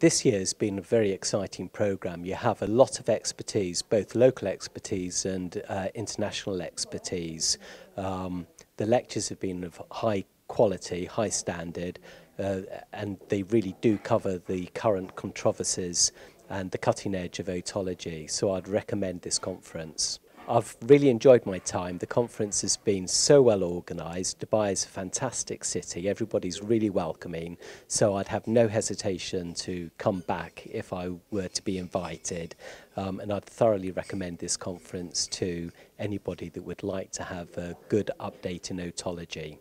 This year has been a very exciting programme. You have a lot of expertise, both local expertise and uh, international expertise. Um, the lectures have been of high quality, high standard, uh, and they really do cover the current controversies and the cutting edge of otology. So I'd recommend this conference. I've really enjoyed my time. The conference has been so well organised. Dubai is a fantastic city. Everybody's really welcoming. So I'd have no hesitation to come back if I were to be invited. Um, and I'd thoroughly recommend this conference to anybody that would like to have a good update in otology.